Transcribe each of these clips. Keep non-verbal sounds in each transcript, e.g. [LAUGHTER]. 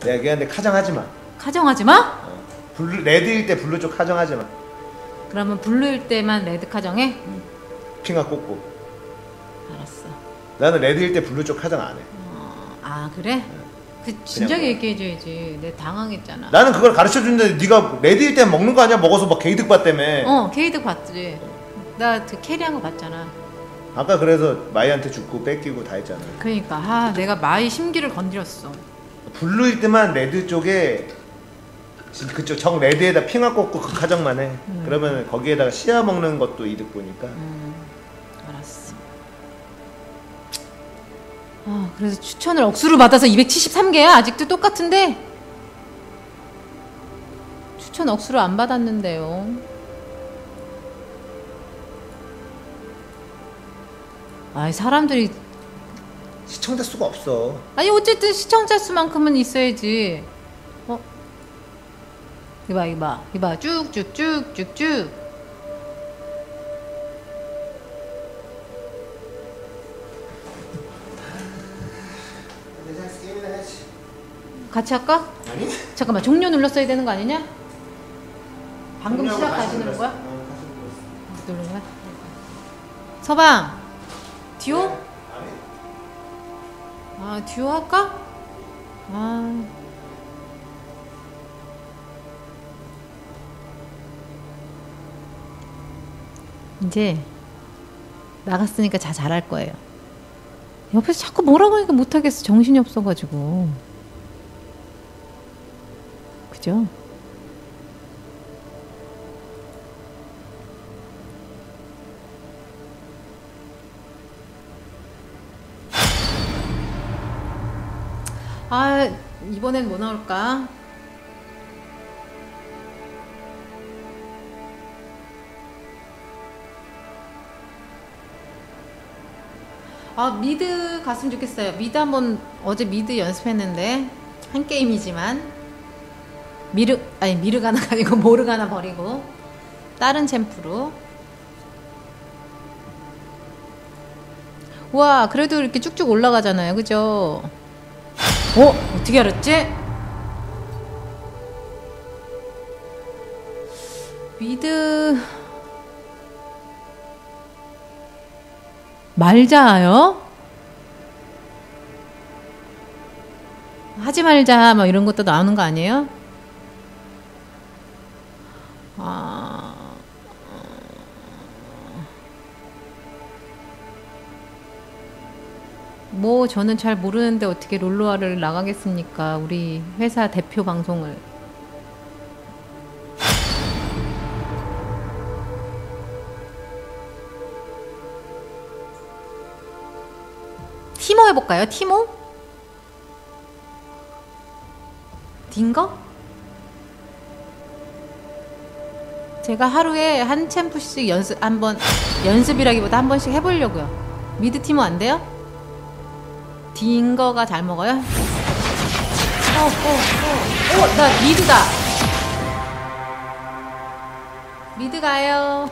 내가 얘기하는데 카정하지 마. 카정하지 마? 블루 레드일 때 블루 쪽 카정하지 마. 그러면 블루일 때만 레드 카정해? 핑와 꽂고. 알았어. 나는 레드일 때 블루 쪽 카정 안 해. 어, 아 그래? 그 진작에 뭐. 얘기해줘야지. 내 당황했잖아. 나는 그걸 가르쳐 주는데 네가 레드일 때 먹는 거 아니야? 먹어서 막 개이득 봐 때문에. 어 개이득 봤지. 나 그 carry한 거 봤잖아. 아까 그래서 마이한테 죽고 뺏기고 다 했잖아. 그러니까 아 내가 마이 심기를 건드렸어. 블루일 때만 레드 쪽에 진- 그쪽 정 레드에다 핑와 꽂고 그 카정만 해. 음. 그러면 거기에다가 CS 먹는 것도 이득 보니까. 음, 알았어. 아 그래서 추천을 억수로 받아서 273개야. 아직도 똑같은데. 추천 억수로 안 받았는데요. 아이 사람들이 시청자 수가 없어. 아니 어쨌든 시청자 수만큼은 있어야지. 어? 이봐 이봐 이봐 쭉쭉쭉쭉쭉. 같이 할까? 아니? 잠깐만 종료 눌렀어야 되는 거 아니냐? 방금 시작 다시 누른 거야? 누른 거야? 서방 듀오? 아 듀오 할까? 아 이제 나갔으니까 자 잘할 거예요. 옆에서 자꾸 뭐라고 하니까 못하겠어. 정신이 없어가지고. 그죠? 아, 이번엔 뭐 나올까? 아, 미드 갔으면 좋겠어요. 미드 한번 어제 미드 연습했는데 한 게임이지만 미르 아니 미르가나가 [LAUGHS] 아니고 모르가나 버리고 다른 챔프로 와 그래도 이렇게 쭉쭉 올라가잖아요 그죠 어? 어떻게 알았지? 미드. 말자요 하지 말자 뭐 이런 것도 나오는 거 아니에요? 아, 뭐 저는 잘 모르는데 어떻게 롤로아를 나가겠습니까? 우리 회사 대표 방송을. 티모 해볼까요? 티모? 딩거? 제가 하루에 한 챔프씩 연습 한번 연습이라기보다 한 번씩 해보려고요. 미드 티모 안 돼요? 딩거가 잘 먹어요? 어, 어, 어, 어, 나 미드다. 미드 가요.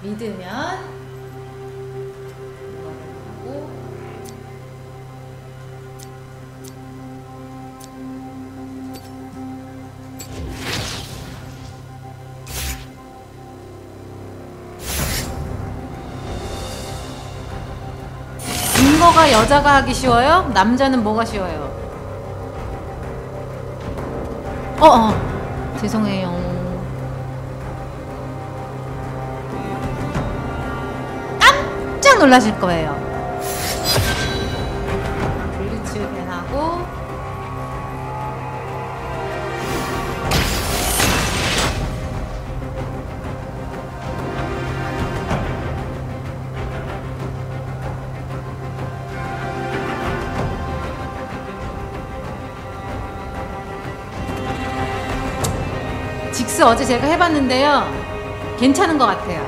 미드면 딩거가 여자가 하기 쉬워요? 남자는 뭐가 쉬워요? 어, 어. 죄송해요. 깜짝 놀라실 거예요. 직스 어제 제가 해봤는데요. 괜찮은 것 같아요.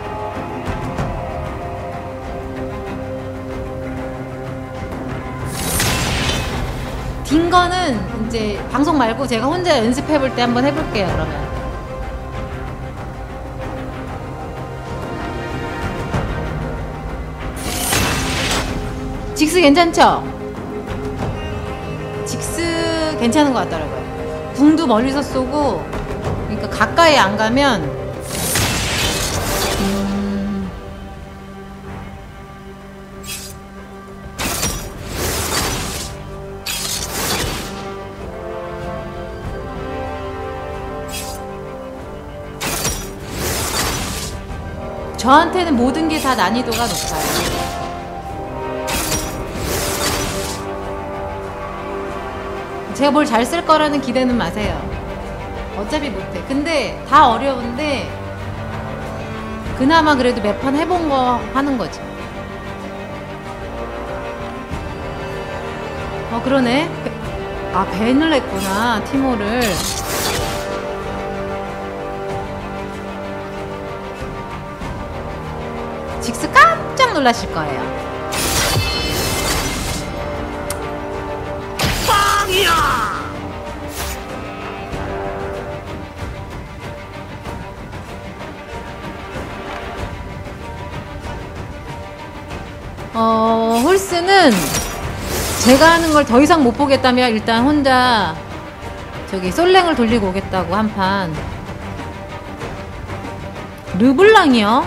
딩거는 이제 방송 말고 제가 혼자 연습해 볼 때 한번 해볼게요, 그러면. 직스 괜찮죠? 직스 괜찮은 것 같더라고요. 궁도 멀리서 쏘고, 그러니까 가까이 안 가면, 음, 저한테는 모든 게 다 난이도가 높아요. 제가 뭘 잘 쓸 거라는 기대는 마세요. 어차피 못해. 근데 다 어려운데 그나마 그래도 몇 판 해본 거 하는 거지. 어 그러네. 배- 아 밴을 했구나 티모를. 직스 깜짝 놀라실 거예요. 빵이야! 어, 홀스는 제가 하는 걸 더 이상 못 보겠다면 일단 혼자 저기 솔랭을 돌리고 오겠다고 한 판. 르블랑이요?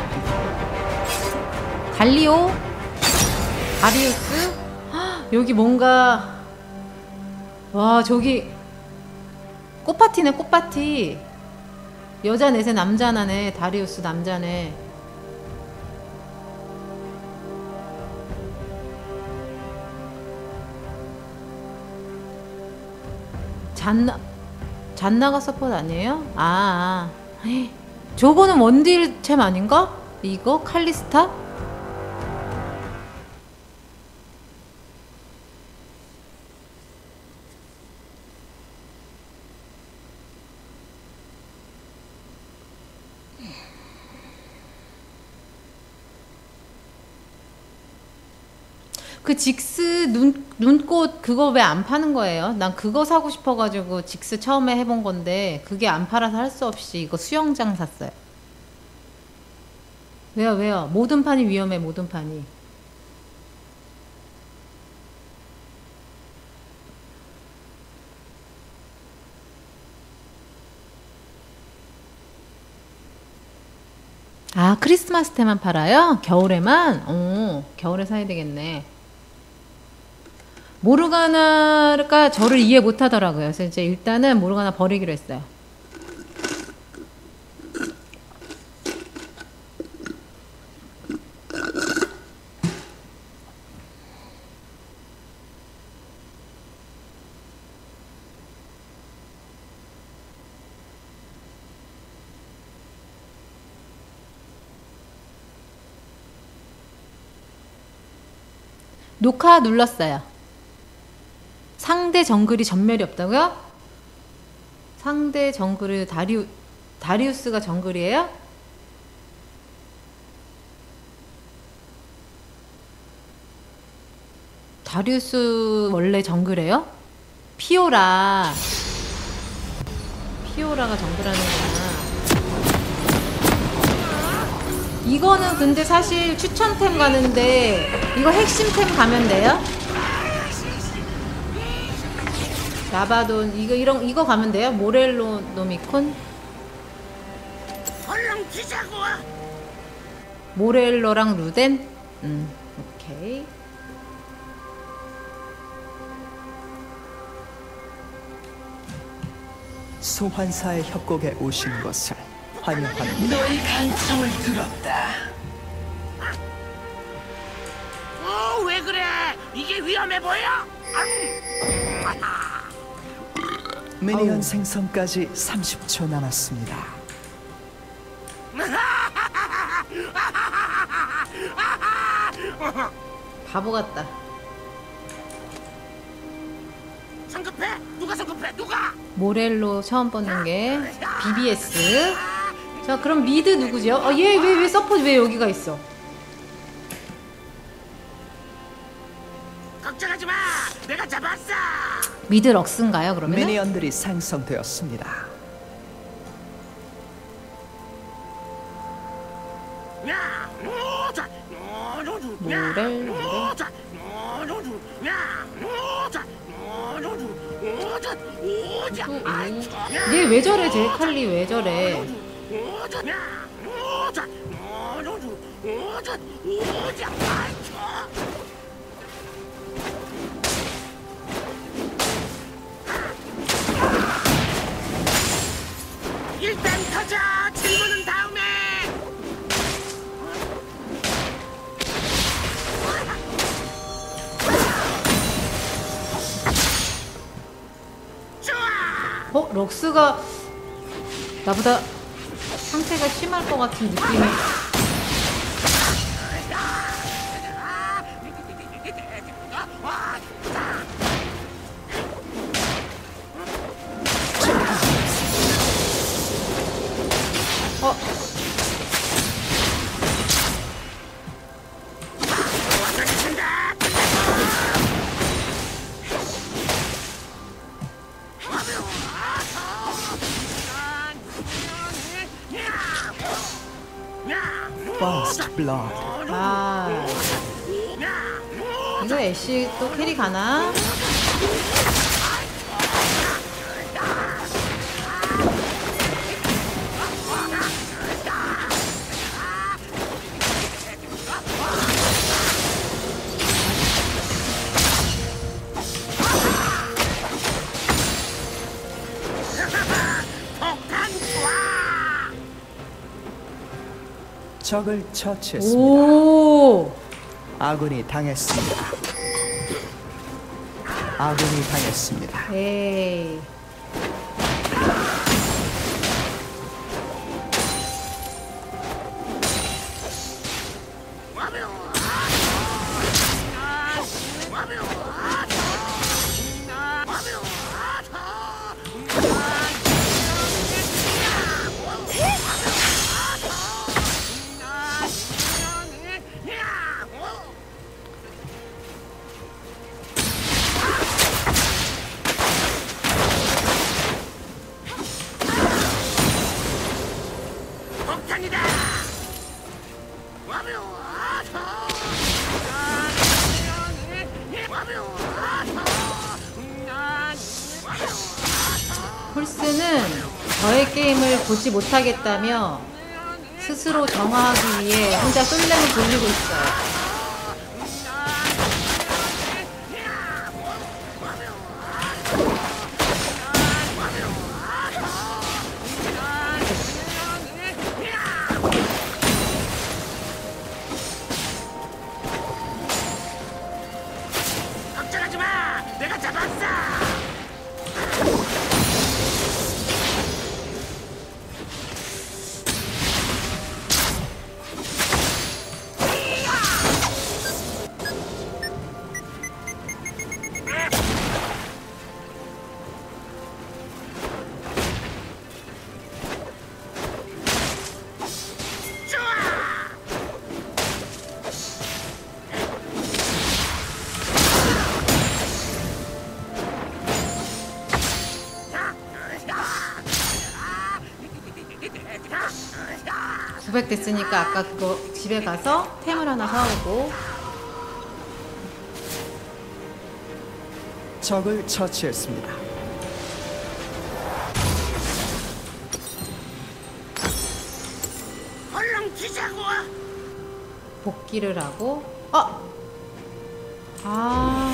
갈리오? 다리우스? 헉, 여기 뭔가 와 저기 꽃파티네 꽃파티 여자 넷에 남자 하나네 다리우스 남자네 잔나 잔나가 서폿 아니에요? 아, 아. 저거는 원딜 챔 아닌가? 이거 칼리스타? 그 직스 눈 눈꽃 그거 왜 안 파는 거예요? 난 그거 사고 싶어가지고 직스 처음에 해본 건데 그게 안 팔아서 할 수 없이 이거 수영장 샀어요. 왜요 왜요? 모든 판이 위험해 모든 판이. 아 크리스마스 때만 팔아요? 겨울에만? 어 겨울에 사야 되겠네. 모르가나가 저를 이해 못 하더라고요. 그래서 이제 일단은 모르가나 버리기로 했어요. 녹화 눌렀어요. 상대 정글이 전멸이 없다고요? 상대 정글을 다리우 다리우스가 정글이에요? 다리우스 원래 정글이에요? 피오라 피오라가 정글하는구나. 이거는 근데 사실 추천템 가는데 이거 핵심템 가면 돼요? 라바돈 이거 이런 이거 가면 돼요? 모렐로 노미콘? 얼른 기자고 모렐로랑 루덴? 음 오케이 소환사의 협곡에 오신 것을 환영합니다. 너의 간청을 들었다. 어, 왜 그래? 이게 위험해 보여? 아우, 미니언 생성까지 30초 남았습니다. 바보 같다 성급해? 누가 성급해? 누가? 모렐로 처음 뽑는 게 BBS 자 그럼 미드 누구죠? 어, 얘왜 왜 서포트 왜 여기가 있어? 미드 럭스인가요 그러면? 미니언들이 생성되었습니다. 야, 노자, 노노주, 야, 모렐, 모렐. 노자, 노노주, 야, 노자, 노노주, 노자. 오자 오자 아이차 얘왜 저래 젤칼리 왜 저래 일단 가자. 질문은 다음에. 좋아. 어 럭스가 나보다 상태가 심할 것 같은 느낌이 적을 처치했습니다. 오. 아군이 당했습니다. 아군이 당했습니다. 에이. 못하겠다며 스스로 정화하기 위해 혼자 솔랭을 돌리고 있어요. 900 됐으니까 아까 그거 집에 가서 템을 하나 사오고 적을 처치했습니다. 얼른 기자고 복귀를 하고 어! 아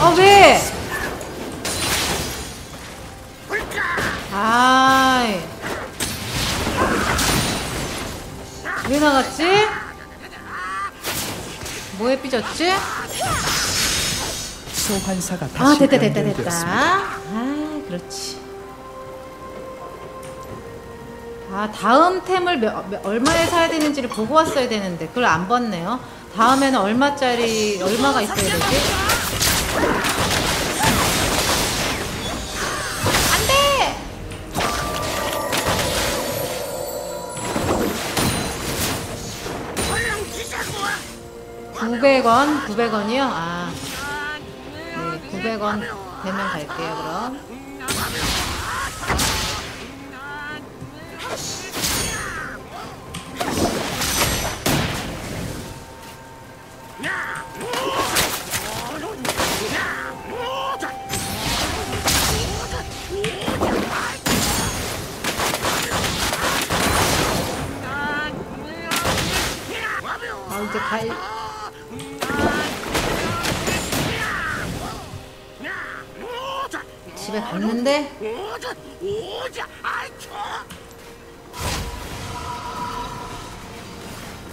아 왜? 아이. 왜 나갔지? 뭐에 삐졌지? 소환사가 아 다시 됐다 됐다 됐다. 아 그렇지. 아 다음 템을 몇, 몇- 얼마에 사야 되는지를 보고 왔어야 되는데 그걸 안 봤네요. 다음에는 얼마짜리 얼마가 있어야 되지? 안돼. 얼른 기자고 900원, 900원이요? 아, 네, 900원 되면 갈게요, 그럼. 이제 갈, 집에 갔는데,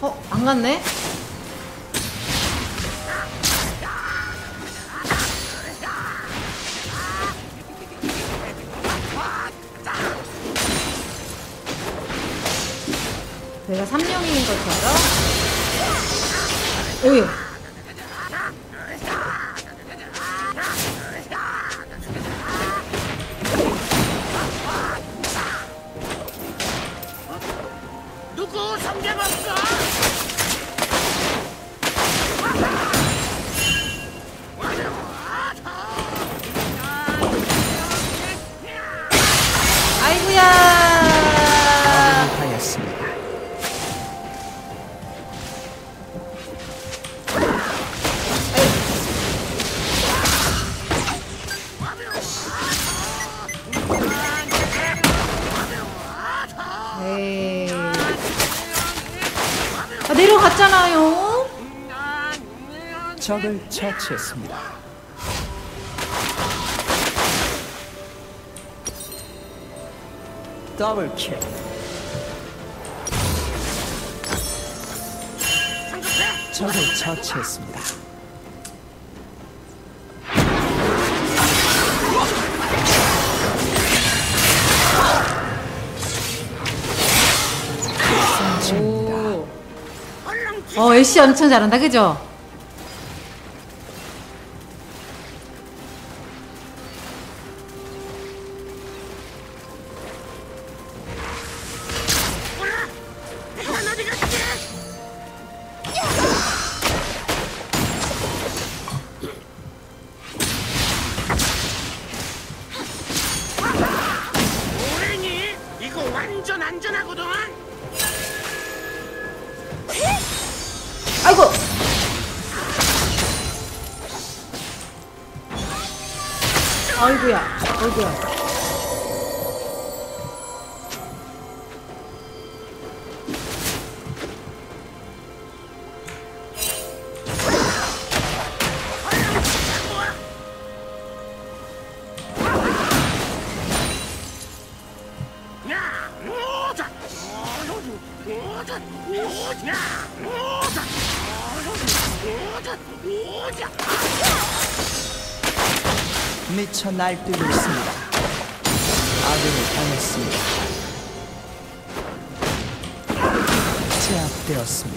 어, 안 갔네? 내가 삼룡인 걸줄 알아? 오유. 누구 성경 없어? 처치했습니다. 더블 킬. 적을 처치했습니다. 어, 애쉬 엄청 잘한다, 그죠? 미쳐 날뛰고 있습니다. 아군이 당했습니다. 제압되었습니다.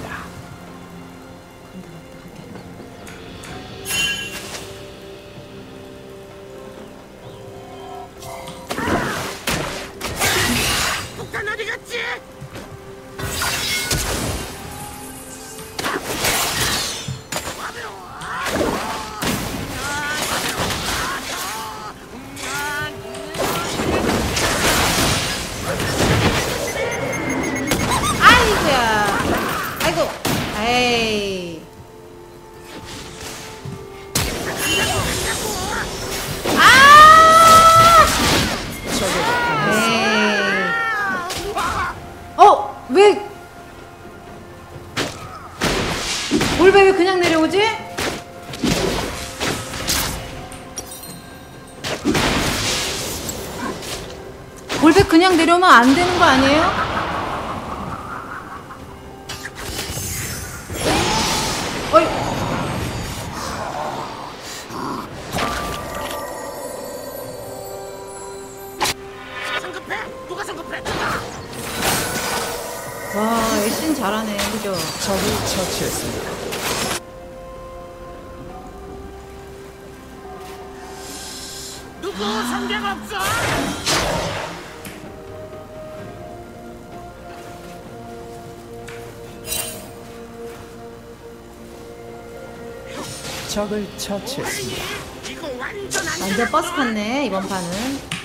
안 되는 거 아니에요? 처치했습니다. 완전 안 완전 버스 탔네, 이번 판은.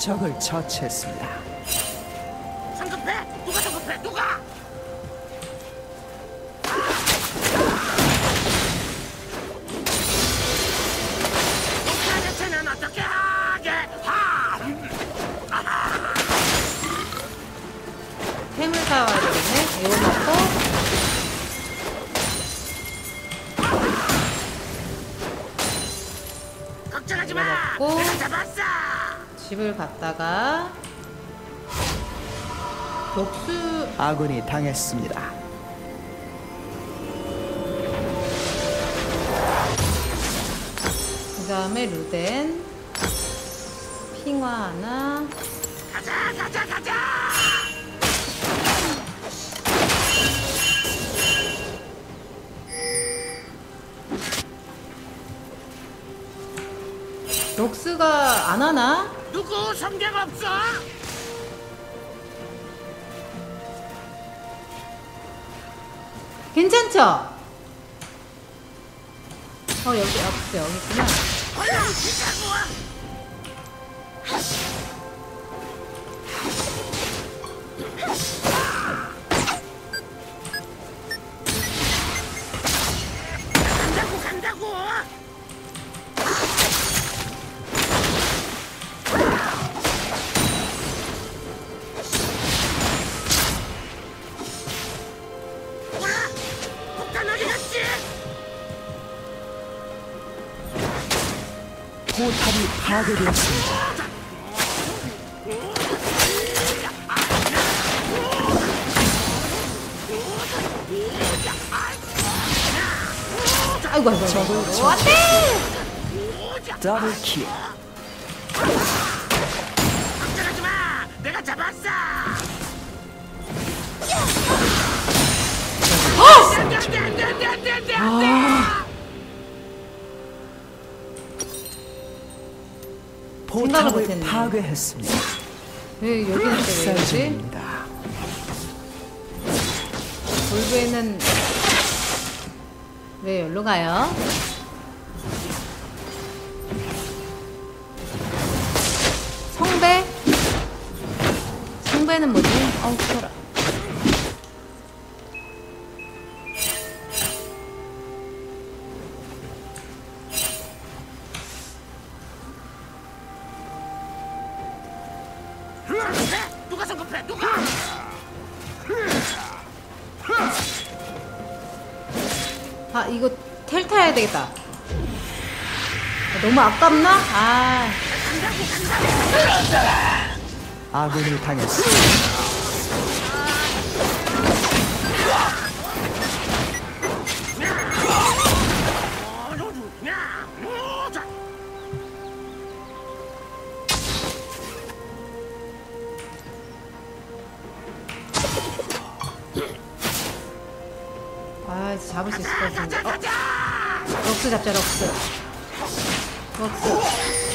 적을 처치했습니다. 갔다가. 녹수, 아군이 당했습니다. 그 다음에 루덴. 핑화 하나. 가자, 가자, 가자. 녹스가 안 하나? 누구 성격 없어? 괜찮죠? 어, 여기, 없어, 여기 있구나. 얼른 기자고. 간다고 간다고. 파괴되었습니다. 아이고, 아이고, 아이고. 처치. double kill. 걱정하지 마. 내가 잡았어. 안돼 안돼 안돼 안돼 안돼 포탑을 못했네. 파괴했습니다. 왜 여기는? 중입니다. 골브에는 왜 여기로 가요? 성배? 성배는 뭐 누가 성급해? 누가? 아 이거 텔 타야 되겠다. 아, 너무 아깝나? 아 아군이 당했습 아, 이제 잡을 수 있을 것 같은데. 어? 럭스 잡자, 럭스. 럭스.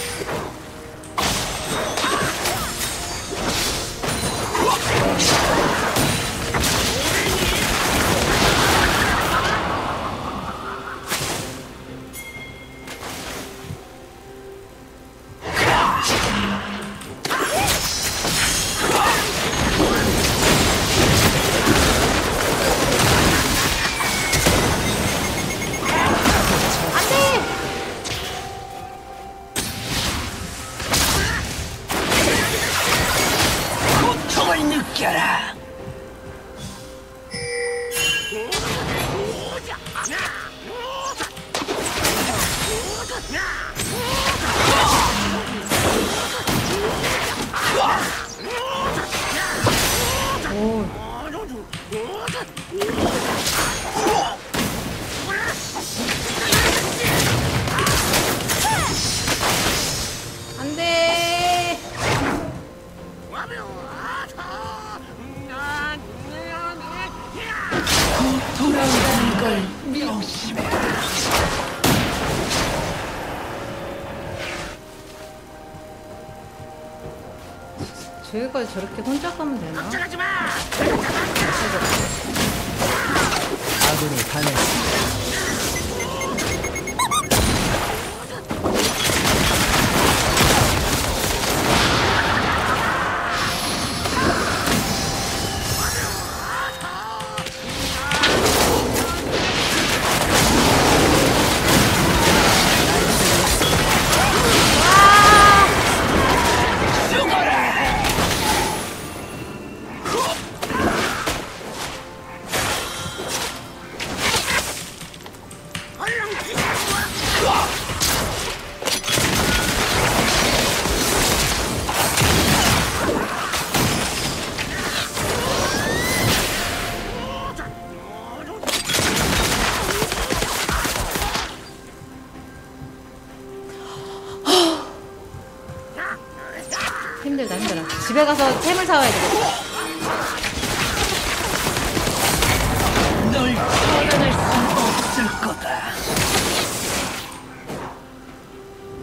저기까지 저렇게 혼자 가면 되나? 걱정하지 마. 아군이 당했 집에 가서 템을 사와야 되겠다. 널 걷어낼 수 없을 거다.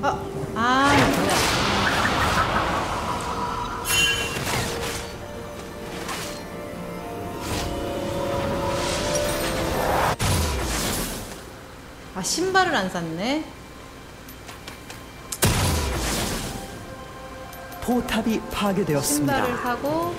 어, 아, 뭐야. 아, 신발을 안 샀네. 파괴되었습니다. 신발을 사고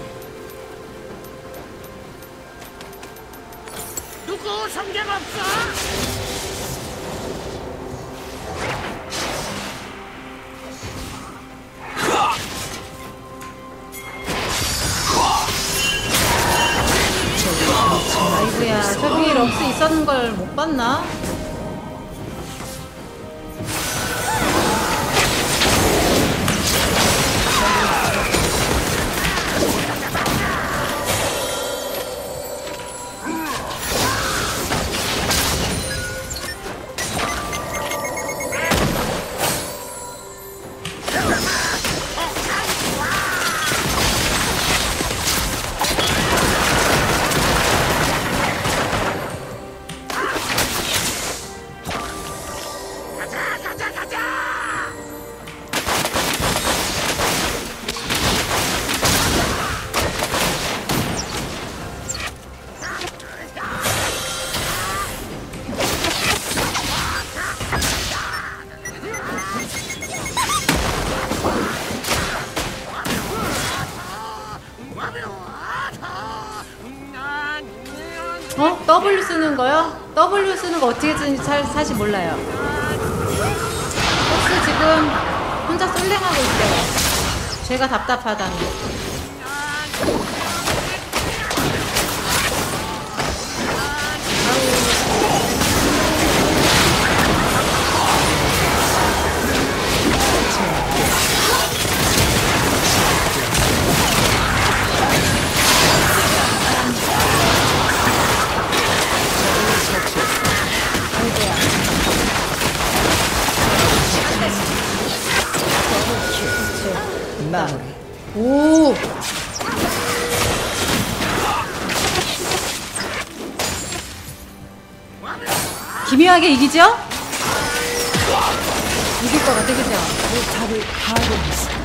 잘, 사실 몰라요. 혹시 지금 혼자 솔랭하고 있대요. 제가 답답하다니. 이기죠? 이길 것 같아, 그죠? 포탑을 파괴했습니다.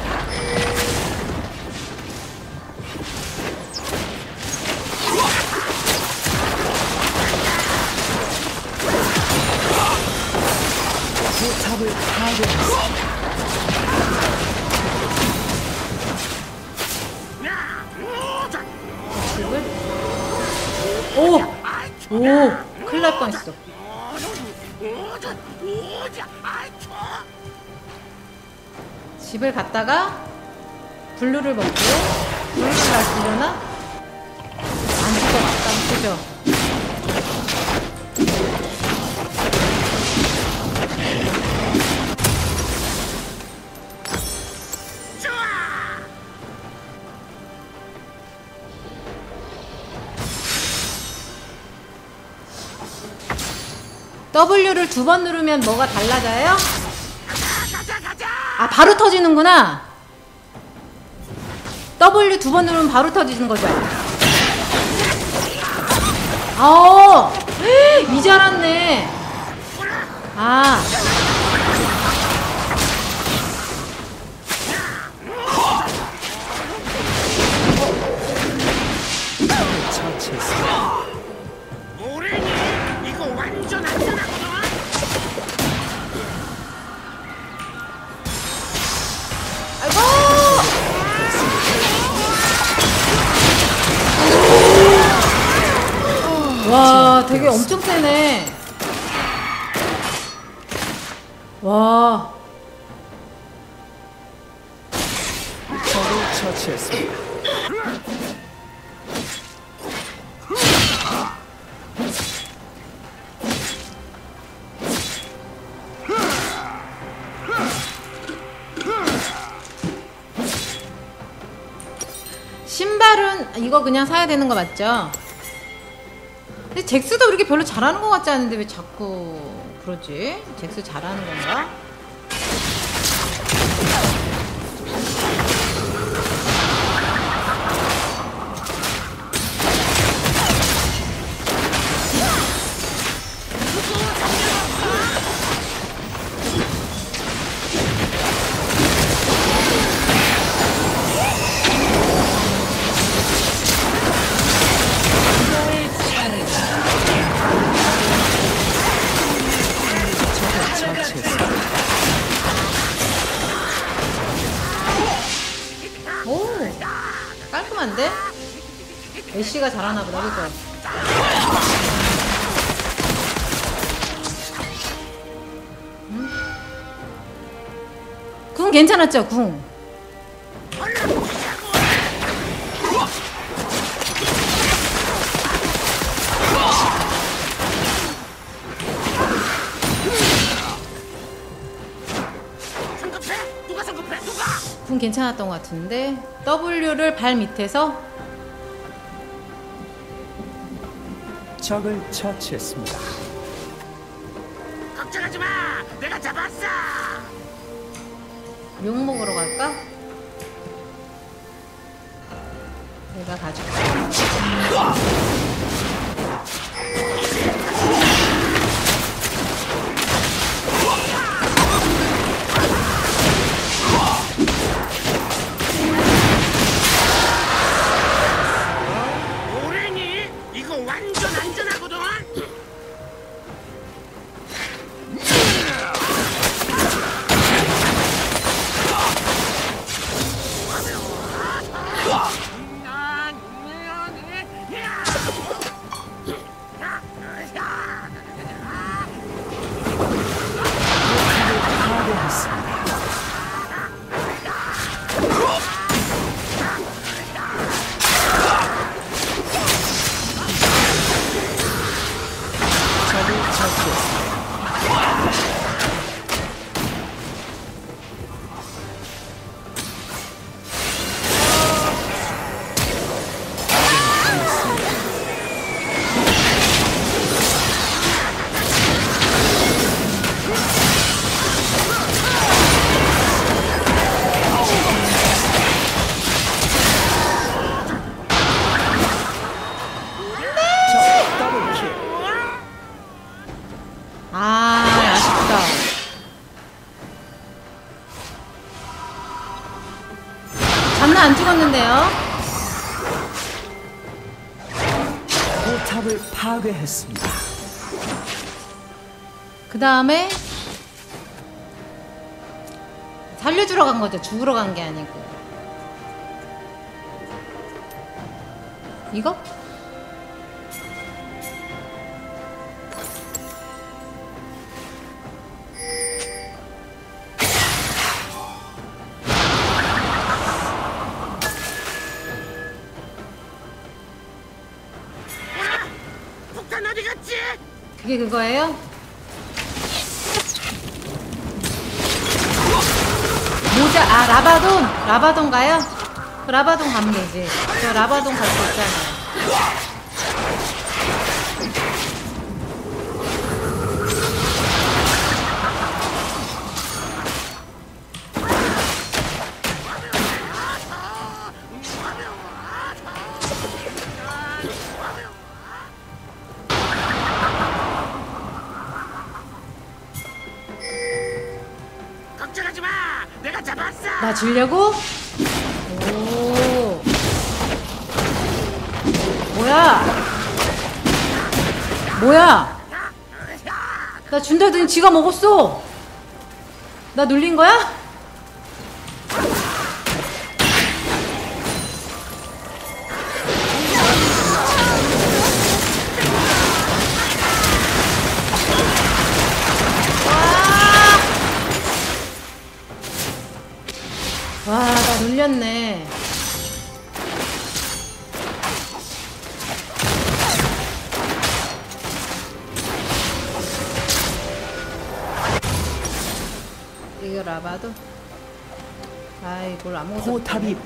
포탑을 파괴했습니다. 집을. 오! 오! 큰일 날 뻔했어. 집을 갔다가 블루를 먹고 블루를 날 주려나? 안줄것 같다, 그죠? W를 두 번 누르면 뭐가 달라져요? 아 바로 터지는구나. W 두 번 누르면 바로 터지는 거죠. 아, 이제 알았네. 아, 와, 되게 엄청 세네. 와, 적을 처치했습니다. 신발은 이거 그냥 사야 되는 거 맞죠? 근데 잭스도 그렇게 별로 잘하는 것 같지 않은데 왜 자꾸 그러지? 잭스 잘하는 건가? 애쉬가 잘하나 보다, 그거. 음? 궁 괜찮았죠, 궁 괜찮았던 것 같은데. W를 발 밑에서 적을 처치했습니다. 걱정하지 마 내가 잡았어 욕 먹으러 갈까? 내가 가줄 파괴했습니다. 그 다음에 살려주러 간 거죠. 죽으러 간 게 아니고. 그거예요? 모자 아 라바돈 라바돈 가요? 그 라바돈 가면 되지. 저 라바돈 갈수 있잖아요. 나 주려고? 오. 뭐야? 뭐야? 나 준다더니 지가 먹었어. 나 눌린 거야?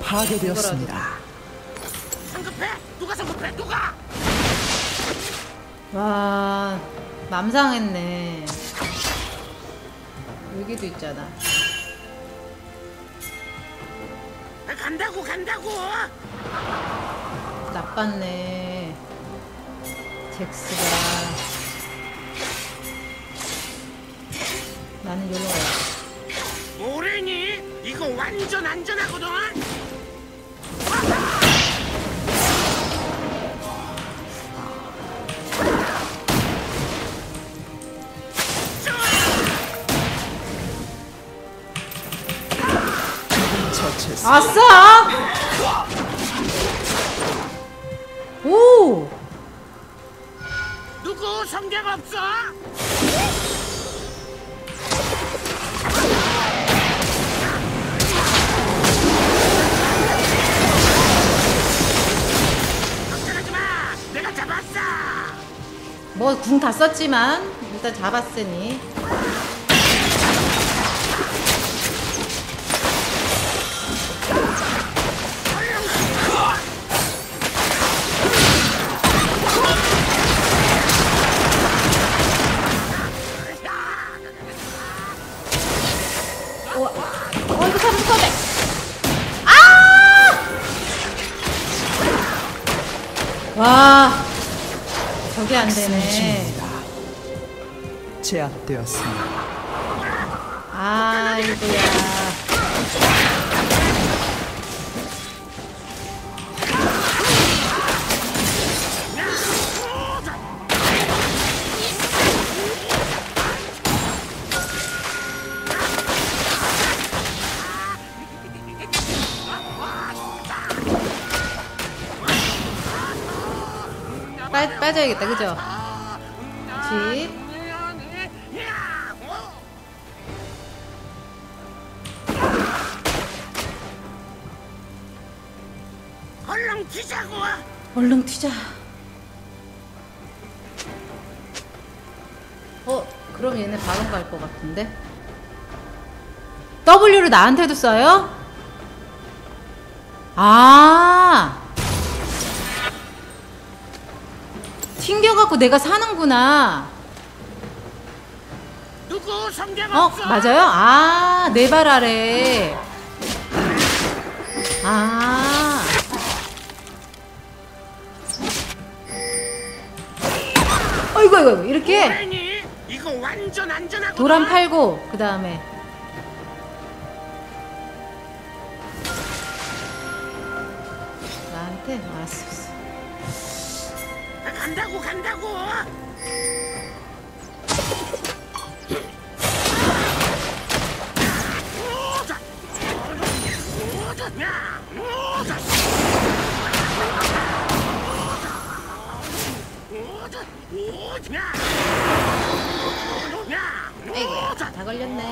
파괴되었습니다. 성급해. 누가 성급해? 누가? 와, 맘상했네. 여기도 있잖아. 아, 간다고 간다고. 나빴네. 잭스가. 뭐 궁 다 썼지만 일단 잡았으니 안 되네. 제압되었습니다. 아이고야. 빠, 빠져야겠다, 그죠? 집. 야! 어? 얼른 튀자고. 얼른 튀자. 그럼 얘네 바로 갈 것 같은데. W를 나한테도 써요? 아. 튕겨갖고 내가 사는구나. 누구 성경 어, 없어? 맞아요? 아, 내 발 아래. 아. 어이구, 어이구, 이렇게 뭐니? 이거 완전 안전하고. 도란 팔고, 그 다음에. 나한테? 알았어. 간다고 간다고. 아이고야. 다 걸렸네.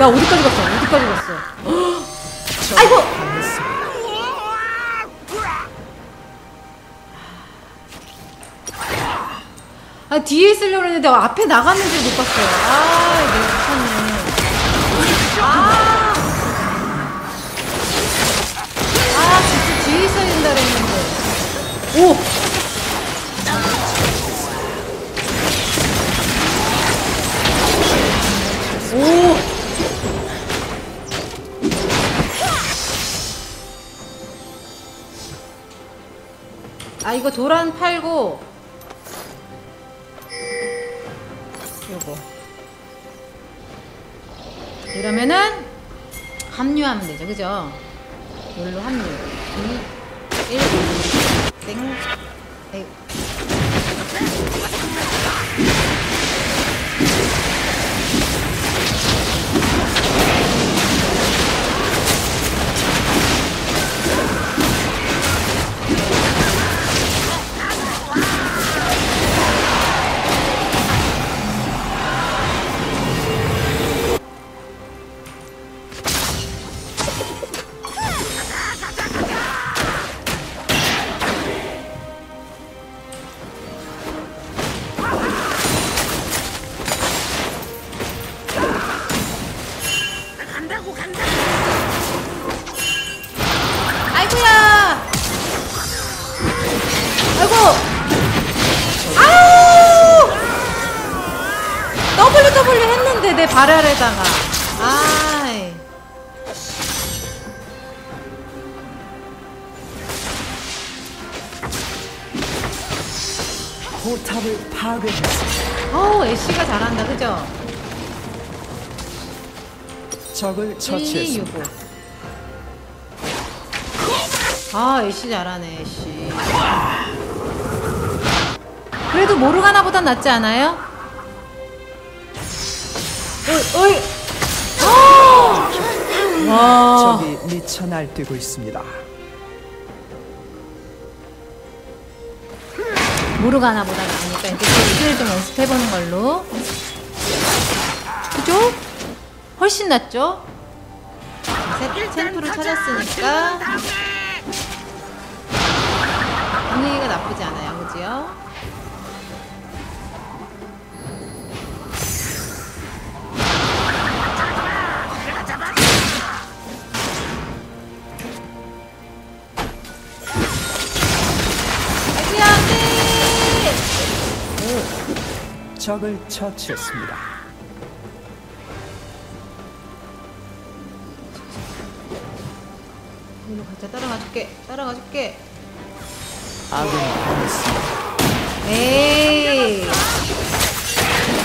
나 어디까지 갔어? 어디까지 갔어? [GASPS] 아이고! 아, 뒤에 있으려고 했는데 앞에 나갔는지 못 봤어요. 아, 내가 미쳤네. 아! 아, 진짜 뒤에 있어야 된다 그랬는데. 오! 오! 아 이거 도란 팔고. 요거. 이러면은 합류하면 되죠. 그죠? 여기로 합류. 2 1 땡. 처치했습니다. 5. 아, 애쉬 잘하네, 애쉬. 그래도 모르가나보단 낫지 않아요? 어이, 어이! 아! 와. 적이 미쳐 날뛰고 있습니다. 모르가나보다 나으니까 이제 스킬 좀 연습해보는 걸로. 그죠? 훨씬 낫죠? 세- 챔프를 찾았으니까 분위기가 나쁘지 않아요, 그지요? 적을 처치했습니다. 자, 따라가 줄게, 따라가 줄게. 당했습니다. 에이.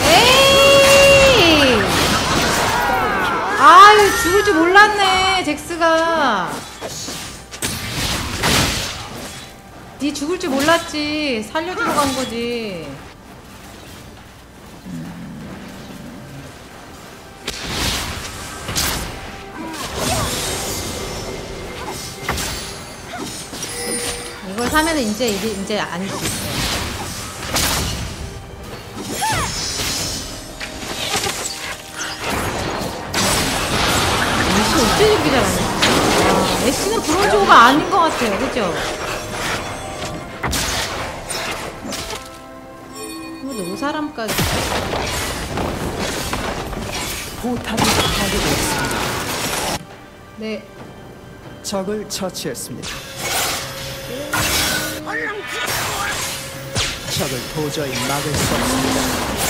에이. 아유, 죽을 줄 몰랐네, 잭스가. 니 죽을 줄 몰랐지. 살려주러 간 거지. 하면은 이제 이제 이제 아닐 수 있어요. 애쉬 어째 이렇게 잘하냐? 와, 애쉬는 브론즈호가 아닌 것 같아요, 그죠? 뭐 사람까지 포탑이 파괴되었습니다. 네 적을 처치했습니다. 적을 도저히 막을 수 없습니다.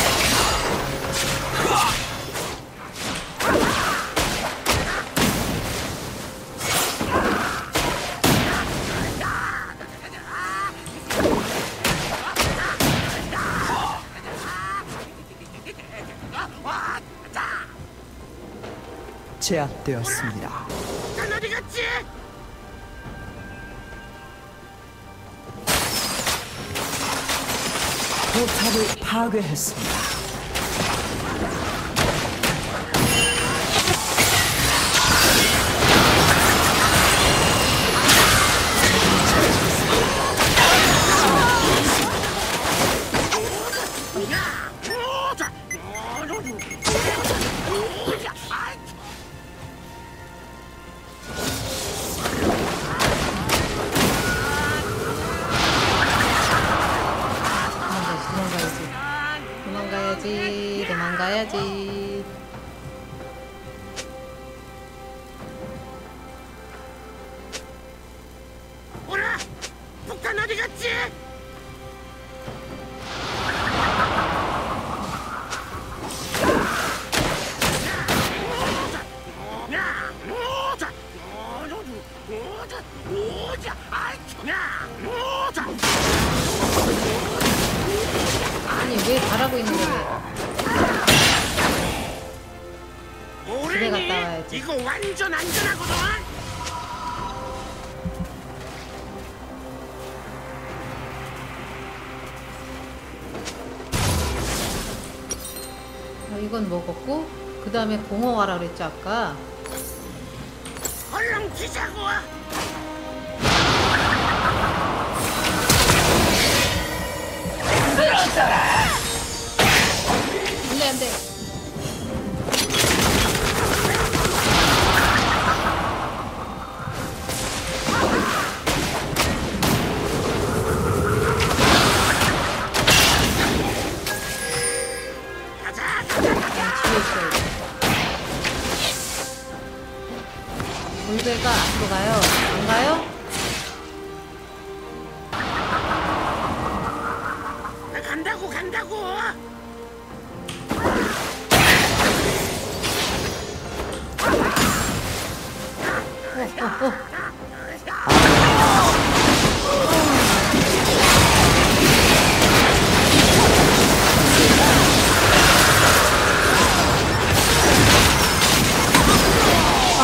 제압되었습니다. 포 도 다음에 공허 와라 그랬죠 아까 얼른 기자고 와.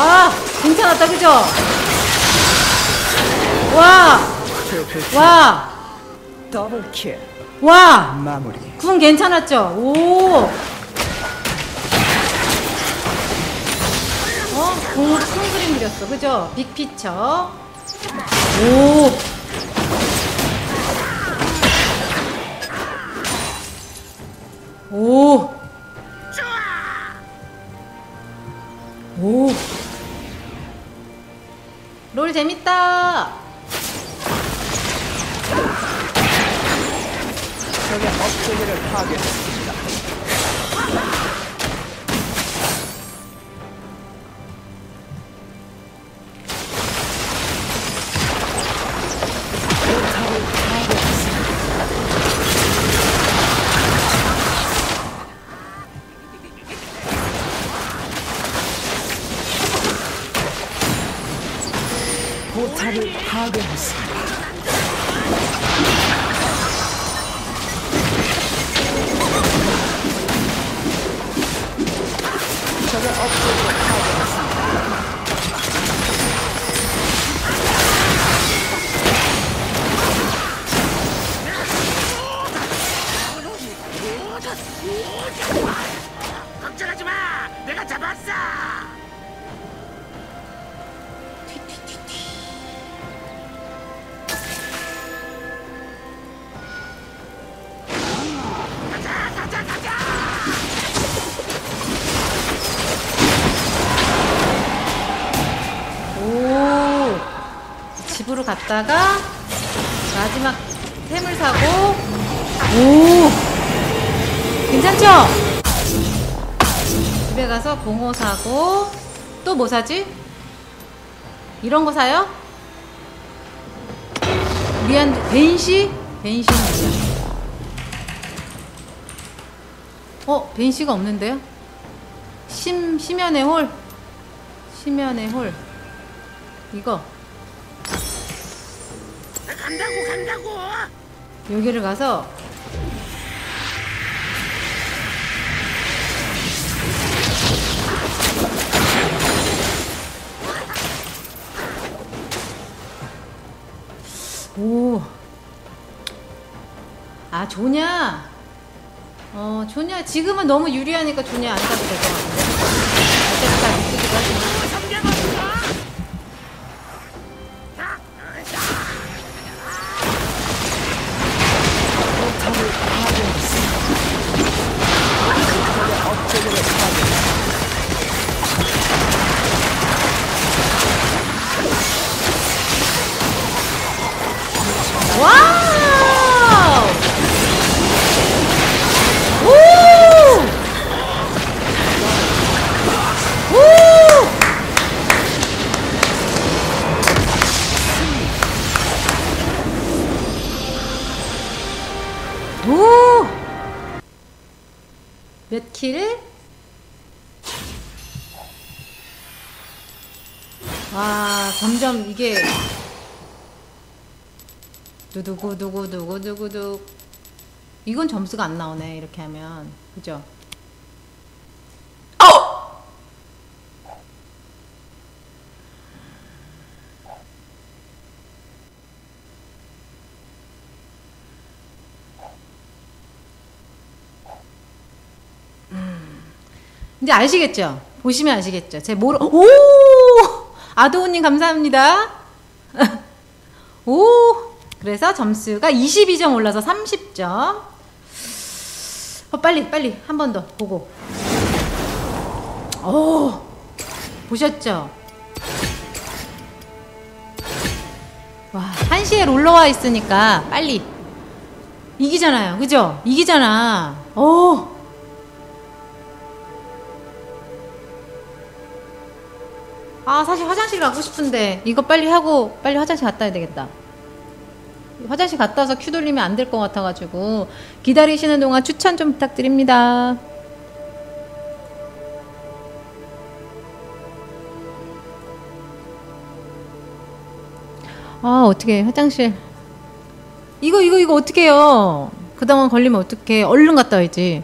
아 괜찮았다 그죠? 와! 와! 더블 킬 와! 마무리. 궁 괜찮았죠? 오! 어? 궁으로 큰 그림 그렸어. 그죠? 빅피처. 오! 오! 오! 롤 재밌다! 적의 업체계를 파괴했습니다. 포 공호 사고 또 뭐 사지? 이런 거 사요? 미안 벤시? 벤시는 뭐야? 어 벤시가 없는데요? 심 심연의 홀 심연의 홀 이거 간다고 간다고. 여기를 가서 오. 아, 조냐? 어, 조냐. 지금은 너무 유리하니까 조냐 안 사도 될 것 같은데. 어차피 다 비쓰기도 하지만. 이게 두두구 두구 두구 두구 두 이건 점수가 안 나오네 이렇게 하면 그죠? 음. 이제 아시겠죠? 보시면 아시겠죠? 제 모르 오 아도우님 감사합니다. [LAUGHS] 오 그래서 점수가 22점 올라서 30점. 어 빨리 빨리 한 번 더 보고. 오 보셨죠? 와 한시에 롤러와 있으니까 빨리 이기잖아요, 그죠? 이기잖아. 오. 아 사실 화장실 가고 싶은데 이거 빨리 하고 빨리 화장실 갔다 와야 되겠다. 화장실 갔다 와서 큐 돌리면 안 될 것 같아가지고 기다리시는 동안 추천 좀 부탁드립니다. 아 어떻게 화장실 이거 이거 이거 어떻게 해요? 그동안 걸리면 어떡해? 얼른 갔다 와야지.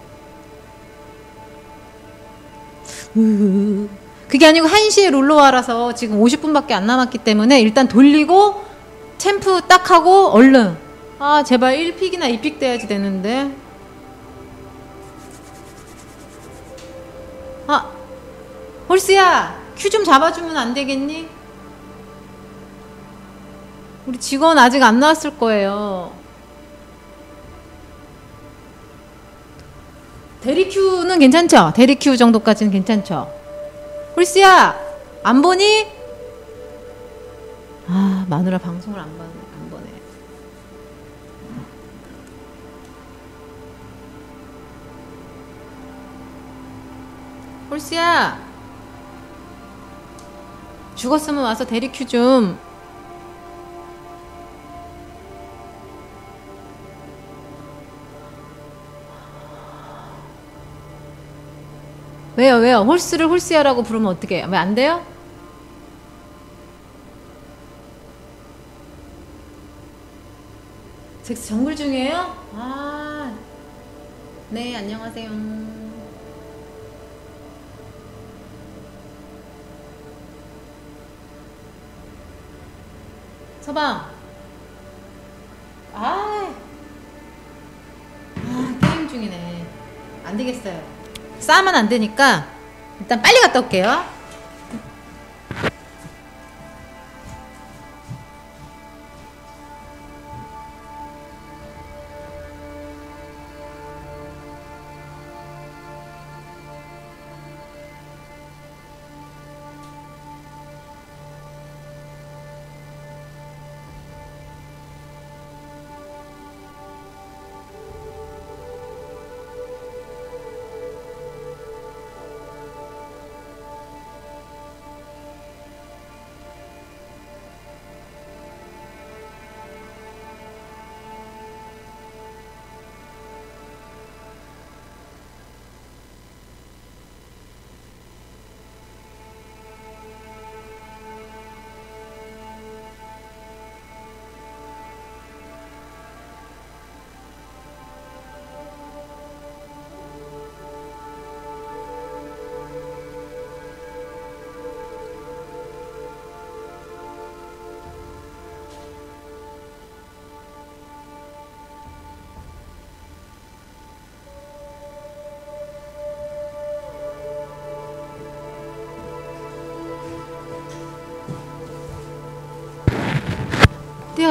으, 그게 아니고 1시에 올라와라 해서 지금 50분밖에 안 남았기 때문에 일단 돌리고 챔프 딱 하고 얼른 아 제발 1pick이나 2pick 돼야지 되는데 아 홀스야 queue 좀 잡아주면 안 되겠니? 우리 직원 아직 안 나왔을 거예요 대리 큐는 괜찮죠? 대리 큐 정도까지는 괜찮죠? 홀스야 안 보니? 아 마누라 방송을 안안 보네 홀스야 죽었으면 와서 대리 큐 좀 왜요 왜요 홀스를 홀스야라고 부르면 어떻게 왜안 돼요? 잭스 정글 중이에요? 아, 네, 안녕하세요. 서방. 아, 아, 게임 중이네. 안 되겠어요. 싸면 안 되니까 일단 빨리 갔다 올게요.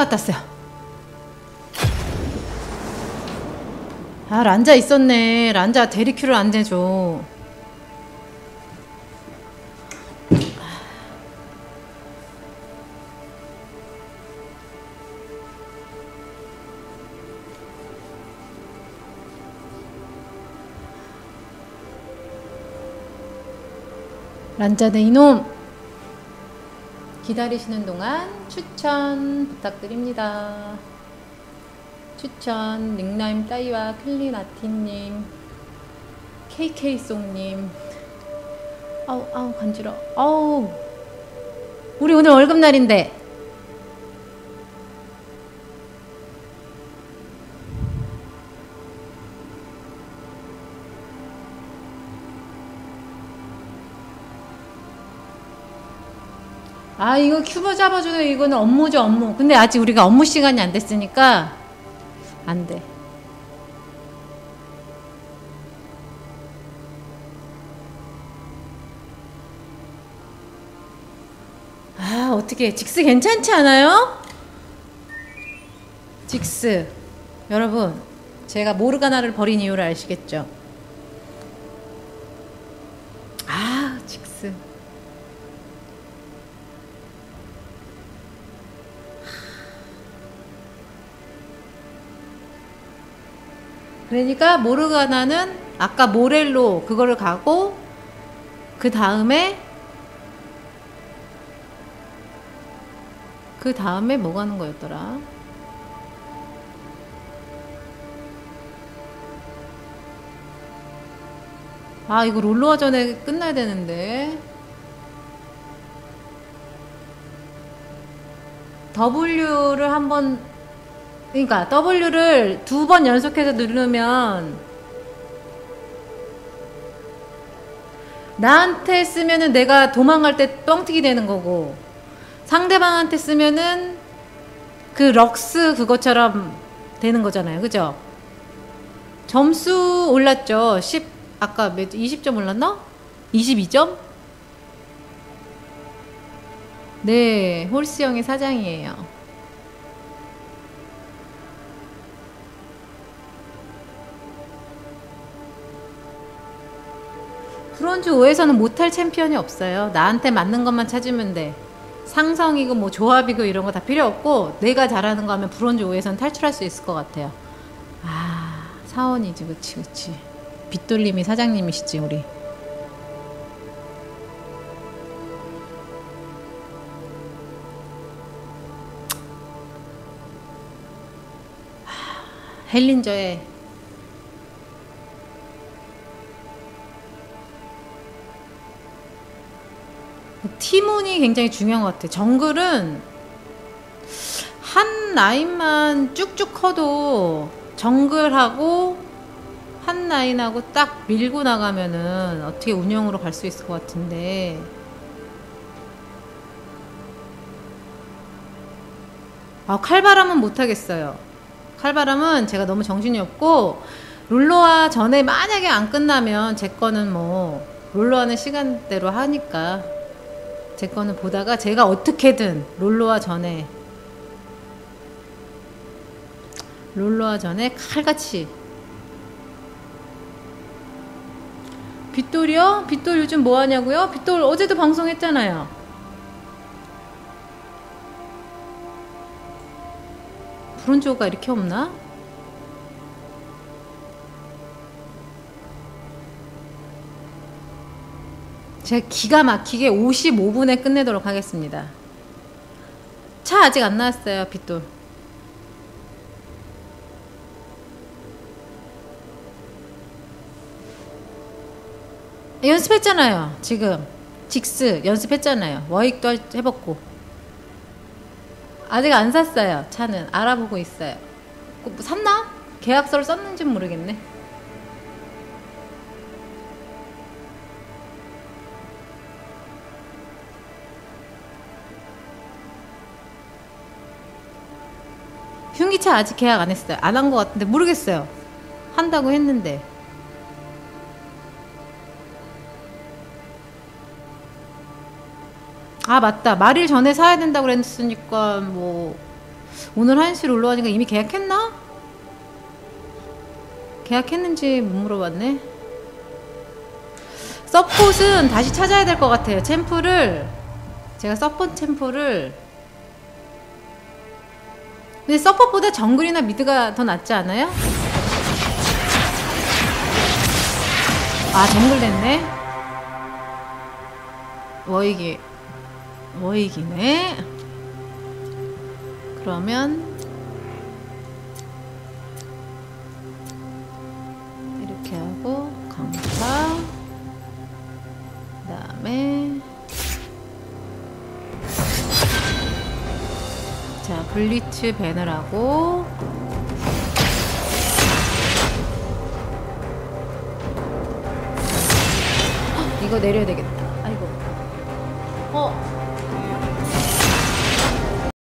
개 갖다 써요. 아 란자 있었네. 란자 데리큐를 안 내줘. 란자네 이놈 기다리시는 동안 추천 부탁드립니다. 추천 닉나임 따이와 클리나티님 KK송님. 아우 아우 간지러 아우. 우리 오늘 월급날인데 아 이거 큐버 잡아주는 이거는 업무죠 업무 근데 아직 우리가 업무 시간이 안 됐으니까 안돼 아 어떻게 직스 괜찮지 않아요? 직스 여러분 제가 모르가나를 버린 이유를 아시겠죠? 그러니까 모르가나는 아까 모렐로 그거를 가고 그 다음에 그 다음에 뭐 가는 거였더라? 아 이거 롤러와 전에 끝나야 되는데 W를 한번 그러니까 W를 두 번 연속해서 누르면 나한테 쓰면은 내가 도망갈 때 뻥튀기 되는 거고 상대방한테 쓰면은 그 럭스 그것처럼 되는 거잖아요. 그죠? 점수 올랐죠. 10 아까 몇 20점 올랐나? 22점? 네, 홀스 형의 사장이에요. 브론즈 5에서는 못할 챔피언이 없어요. 나한테 맞는 것만 찾으면 돼. 상성이고 뭐 조합이고 이런 거 다 필요 없고 내가 잘하는 거 하면 브론즈 5에서는 탈출할 수 있을 것 같아요. 아 사원이지 그치 그치. 빗돌림이 사장님이시지 우리. 하, 헬린저의 티문이 굉장히 중요한 것 같아. 정글은 한 라인만 쭉쭉 커도 정글하고 한 라인하고 딱 밀고 나가면은 어떻게 운영으로 갈 수 있을 것 같은데. 아, 칼바람은 못하겠어요. 칼바람은 제가 너무 정신이 없고, 롤러와 전에 만약에 안 끝나면 제 거는 뭐, 롤러하는 시간대로 하니까 제 거는 보다가 제가 어떻게든 롤러와 전에 롤러와 전에 칼같이 빗돌이요? 빗돌 요즘 뭐 하냐고요? 빗돌 어제도 방송했잖아요. 브론즈가 이렇게 없나? 제가 기가 막히게 55분에 끝내도록 하겠습니다. 차 아직 안 나왔어요, 빗돌. 연습했잖아요, 지금. 직스 연습했잖아요. 워익도 할- 해봤고. 아직 안 샀어요, 차는. 알아보고 있어요. 뭐 샀나? 계약서를 썼는지는 모르겠네. 흉기차 아직 계약 안 했어요. 안 한 것 같은데 모르겠어요. 한다고 했는데. 아 맞다. 말일 전에 사야 된다고 그랬으니까 뭐 오늘 1시로 올라가니까 이미 계약했나? 계약했는지 못 물어봤네. 서폿은 다시 찾아야 될 것 같아요. 챔프를 제가 서폿 챔프를 근데 서폿보다 정글이나 mid가 더 낫지 않아요? 아 정글 됐네. 워이기 워이기네. 그러면 이렇게 하고 강타 그 다음에 블리츠 배너라고 이거 내려야 되겠다. 아이고. 어?